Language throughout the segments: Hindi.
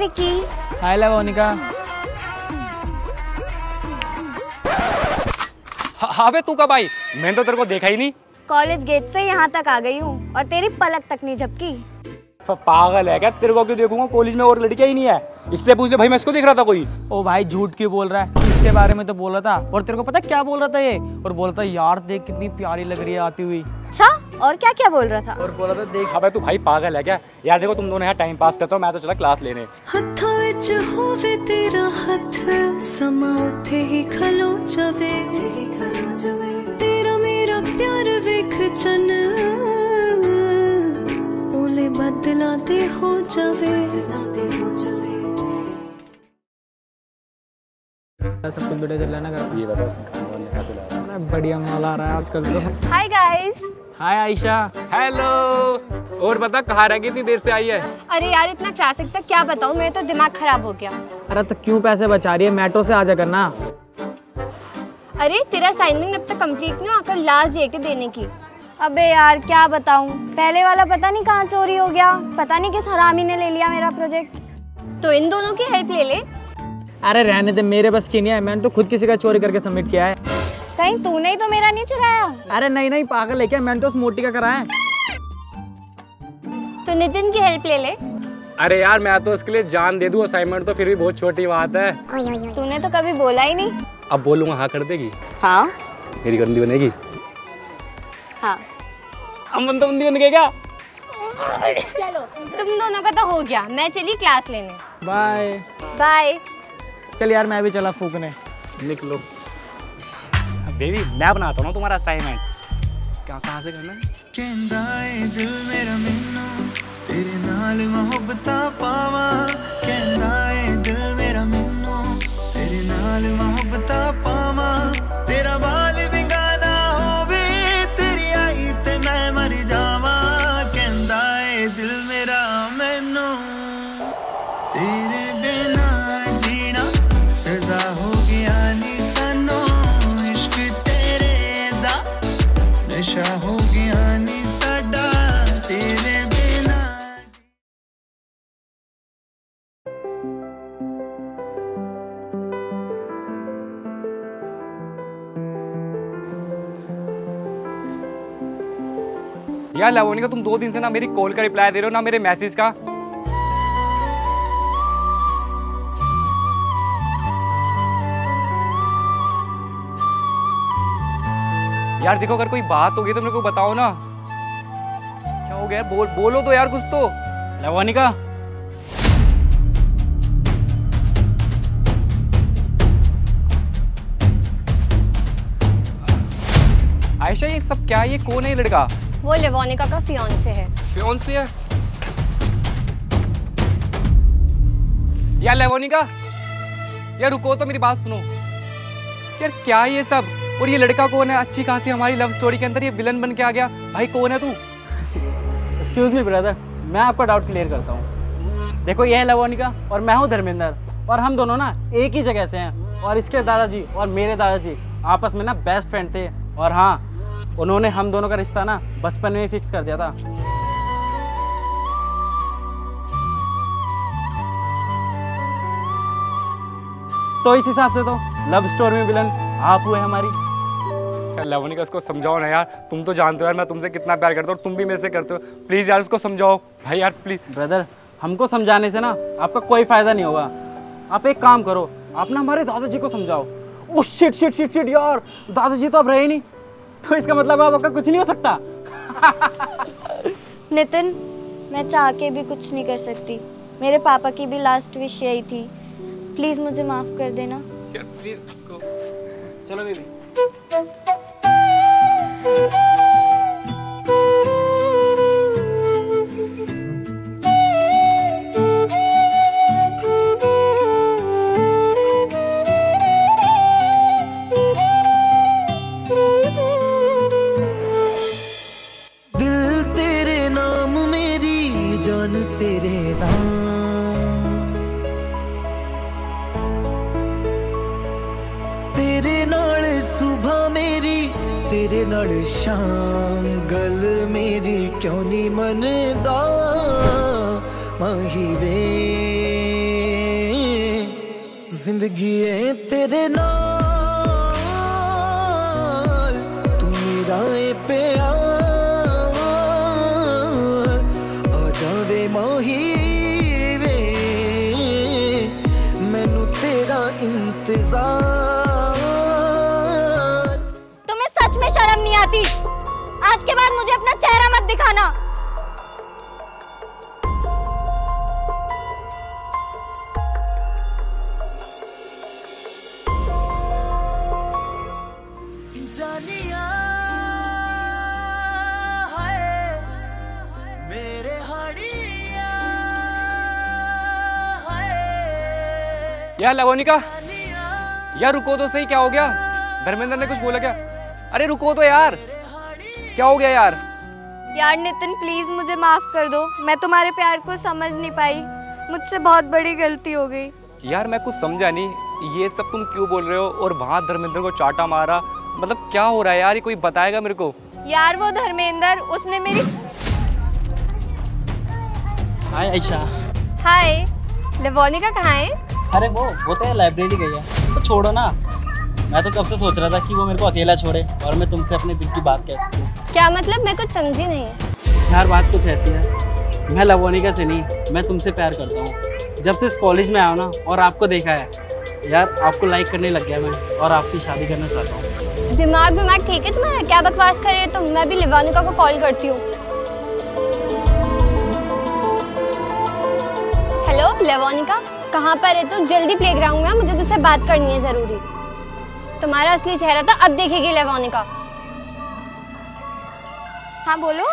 रिकी हाय लवनिका हाँ बे तू कब आई मैंने तो तेरे को देखा ही नहीं कॉलेज गेट से यहाँ तक आ गई हूँ और तेरी पलक तक नहीं झपकी पागल है क्या तेरे को क्यों देखूँगा कॉलेज में और लड़कियाँ ही नहीं है इससे पूछ ले भाई मैं इसको देख रहा था कोई ओ भाई झूठ क्यों बोल रहा है? उसके बारे में तो बोल रहा था। और तेरे को पता क्या बोल रहा था ये? और बोल रहा था यार देख कितनी प्यारी लग रही है आती हुई। अच्छा और क्या क्या बोल रहा था? और बोला था देख हाँ भाई तू भाई पागल है क्या? यार देखो तुम दोनों यहाँ टाइम पास करते हो मैं तो चला क्लास लेने। बदलाते हो जावे। बदलाते हो सब कुछ वीडियो चल रहा है ना ये बताओ खाने वाने कैसे ला रहा पे? बढ़िया माल आ रहा है आजकल तो। Hi guys hi Ayesha hello और बता कहाँ रह गई इतनी देर से आई है? अरे यार इतना ट्रैफ़िक था क्या बताऊँ? मेरा तो दिमाग खराब हो गया। अरे तो क्यों पैसे बचा रही है? मेट्रो से आजा करना। अरे तेरा असाइनमेंट अब तक कंप्लीट नहीं हुआ कल लास्ट डे के देने की? अबे यार क्या बताऊँ? पहले वाला पता नहीं कहाँ चोरी हो गया। पता नहीं किस हरामी ने ले लिया मेरा प्रोजेक्ट तो इन दोनों की हेल्प ले ले। अरे रहने दे मेरे बस की नहीं है। मैंने तो खुद किसी का चोरी करके सबमिट किया है। कहीं तूने ही तो मेरा नहीं चुराया। अरे नहीं नहीं पागल है क्या? मैंने तो उस मोटी का कराया है। तो नितिन की हेल्प ले ले। अरे यार मैं तो उसके लिए जान दे दूँ असाइनमेंट तो फिर भी बहुत छोटी बात है। तूने तो कभी बोला ही नहीं। अब बोलूँगा हाँ कर देगी? हाँ। मेरी गंदी बनेगी। हाँ। अमन तो बंदी बन गए क्या? चलो तुम दोनों का तो हो गया। मैं चली क्लास लेने। बाय बाय चल यार मैं भी चला फूकने। निकलो। बेबी मैं बनाता हूँ तुम्हारा असाइनमेंट क्या कहाँ से करना है? दिल मेरा तेरे नाल पावा। दिल मेरा तेरे नाल ਨਸ਼ਾ ਹੋ ਗਿਆ ਨੀ ਸਾਡਾ ਤੇਰੇ ਬਿਨਾ यार लवोनी का तुम दो दिन से ना मेरी कॉल का रिप्लाई दे रहे हो ना मेरे मैसेज का यार देखो अगर कोई बात होगी तो मेरे को बताओ ना। क्या हो गया? बोल बोलो तो यार कुछ तो। लवनिका आयशा ये सब क्या है? ये कौन है लड़का? वो लेवोनिका का फियोन्से है। कौन से है? यार लेवोनिका यार रुको तो मेरी बात सुनो। यार क्या है ये सब? और ये लड़का कौन है? अच्छी खासी हमारी लव स्टोरी के अंदर ये विलन बन के आ गया। भाई, कौन है तू? एक्सक्यूज मी ब्रदर मैं आपका डाउट क्लियर करता हूँ। देखो, ये है लवनिका और मैं हूँ धर्मेंद्र। और हम दोनों ना एक ही जगह से हैं। और इसके दादाजी और मेरे दादाजी आपस में ना बेस्ट फ्रेंड थे। और हाँ उन्होंने हम दोनों का रिश्ता ना बचपन में ही फिक्स कर दिया था। तो इस हिसाब से तो लव स्टोरी में विलन आप हुए हमारी। यार लेवोनिका इसको समझाओ ना यार। तुम तो जानते हो यार मैं तुमसे कितना प्यार करता हूँ तुम भी मेरे से करते हो। प्लीज़ यार उसको समझाओ। भाई यार प्लीज़ ब्रदर हमको समझाने से ना आपका कोई फ़ायदा नहीं होगा। आप एक काम करो आप ना हमारे दादाजी को समझाओ। Oh shit shit shit shit यार दादाजी तो अब रहे नहीं। तो इसका मतलब अब आपका कुछ नहीं हो सकता। नितिन मैं चाह के भी कुछ नहीं कर सकती। मेरे पापा की भी लास्ट विश यही थी। प्लीज़ मुझे माफ़ कर देना। यार प्लीज़ चलो बेबी ਨਾਲ ਸ਼ਾਮ, ਗੱਲ ਮੇਰੀ ਕਿਉਂ ਨਹੀਂ ਮੰਨਦਾ? ਮਾਹੀ ਵੇ, ਜ਼ਿੰਦਗੀ ਏ ਤੇਰੇ ਨਾਲ, ਤੂੰ ਮੇਰਾ ਏ ਪਿਆਰ। ਆ ਜਾਵੇ ਮਾਹੀ ਵੇ, ਮੈਨੂੰ ਤੇਰਾ ਇੰਤਜ਼ਾਰ। शर्म नहीं आती। आज के बाद मुझे अपना चेहरा मत दिखाना। मेरे यार लवोनिका यार रुको तो सही क्या हो गया? धर्मेंद्र ने कुछ बोला क्या? अरे रुको तो यार। क्या हो गया यार? यार नितिन प्लीज़ मुझे माफ़ कर दो। मैं तुम्हारे प्यार को समझ नहीं पाई। मुझसे बहुत बड़ी गलती हो गई। यार मैं कुछ समझा नहीं। ये सब तुम क्यों बोल रहे हो? और वहाँ धर्मेंद्र को चाटा मारा। मतलब क्या हो रहा है यार? ये कोई बताएगा मेरे को? यार वो धर्मेंद्र उसने मेरी हाय आयशा। हाय। लिवोनिका कहाँ है? अरे वो वो तो लाइब्रेरी गई है। उसको छोड़ो ना। मैं तो कब से सोच रहा था कि वो मेरे को अकेला छोड़े और मैं तुमसे अपने दिल की बात कह सकूँ। क्या मतलब? मैं कुछ समझी नहीं। यार बात कुछ ऐसी है। मैं लवोनिका से नहीं मैं तुमसे प्यार करता हूँ। जब से इस कॉलेज में आया ना और आपको देखा है यार आपको लाइक करने लग गया मैं और आपसे शादी करना चाहता हूँ। दिमाग विमाग ठीक है तुम्हारा? क्या बकवास कर रहे हो तुम? मैं भी लिवानिका को कॉल करती हूँ। हेलो लिवानिका कहाँ पर है तू? जल्दी प्लेग्राउंड में मुझे तुझसे बात करनी है ज़रूरी। तुम्हारा असली चेहरा तो अब देखेगी लिवानिका हाँ बोलो।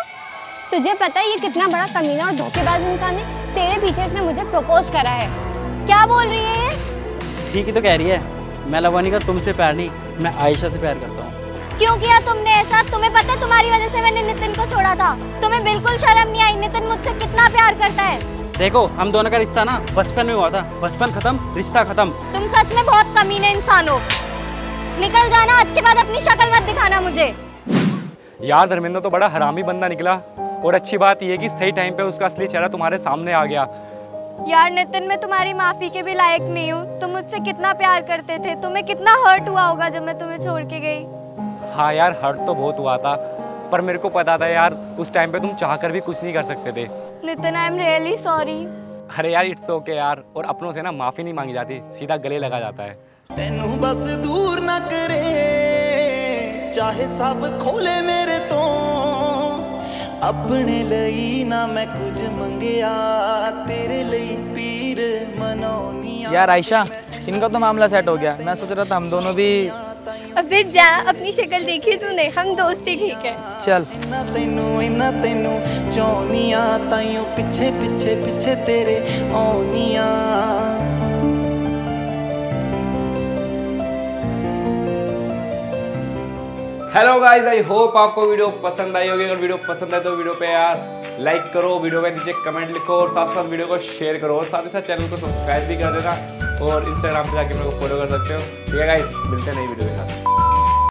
तुझे पता है ये कितना बड़ा कमीना और धोखेबाज इंसान है? तेरे पीछे इसने मुझे प्रपोज करा है। क्या बोल रही है ठीक ही तो कह रही है। मैं लवोनिका तुमसे प्यार नहीं मैं आयशा से प्यार करता हूँ। क्यों किया तुमने ऐसा? तुम्हें पता है तुम्हारी वजह से मैंने नितिन को छोड़ा था। तुम्हें बिल्कुल शर्म नहीं आई। नितिन मुझसे कितना प्यार करता है? देखो हम दोनों का रिश्ता ना बचपन में हुआ था। बचपन खत्म रिश्ता खत्म। तुम सच में बहुत कमीने इंसान हो। निकल जाना आज के बाद अपनी शक्ल मत दिखाना मुझे। यार धर्मेंद्र तो बड़ा हरामी बंदा निकला। और अच्छी बात यह कि सही टाइम पे उसका असली चेहरा तुम्हारे सामने आ गया। यार नितिन मैं तुम्हारी माफ़ी के भी लायक नहीं हूँ। तुम मुझसे कितना प्यार करते थे। तुम्हें कितना हर्ट हुआ होगा जब मैं तुम्हें छोड़ के गई। हाँ यार हर्ट तो बहुत हुआ था। पर मेरे को पता था यार उस टाइम पे तुम चाह कर भी कुछ नहीं कर सकते थे। Nitin I am really sorry अरे यार इट्स ओके यार। और अपनों से ना माफ़ी नहीं मांगी जाती। सीधा गले लगा जाता है। ਤੈਨੂੰ ਬਸ ਦੂਰ ਨਾ ਕਰੇ ਚਾਹੇ ਸਭ ਖੋਲੇ ਮੇਰੇ ਤੋਂ ਆਪਣੇ ਲਈ ਨਾ ਮੈਂ ਕੁਝ ਮੰਗਿਆ ਤੇਰੇ ਲਈ ਪੀਰ ਮਨਾਉਣੀਆਂ यार आयशा इनका तो मामला सेट हो गया मैं सोच रहा था हम दोनों भी अबे जा अपनी शक्ल देखी तूने हम दोस्ती ठीक है चल ਇੰਨਾ ਤੈਨੂੰ ਇੰਨਾ ਤੈਨੂੰ ਚਾਹੁੰਨੀਆਂ ਤਾਈਓ ਪਿੱਛੇ ਪਿੱਛੇ ਪਿੱਛੇ ਤੇਰੇ ਆਉਣੀਆਂ हेलो गाइस आई होप आपको वीडियो पसंद आई होगी। अगर वीडियो पसंद है तो वीडियो पे यार लाइक करो, वीडियो में नीचे कमेंट लिखो और साथ साथ वीडियो को शेयर करो और साथ ही साथ चैनल को सब्सक्राइब भी कर देना और इंस्टाग्राम पे जाके मेरे को फॉलो कर सकते हो। ठीक है गाइस मिलते हैं नई वीडियो के साथ।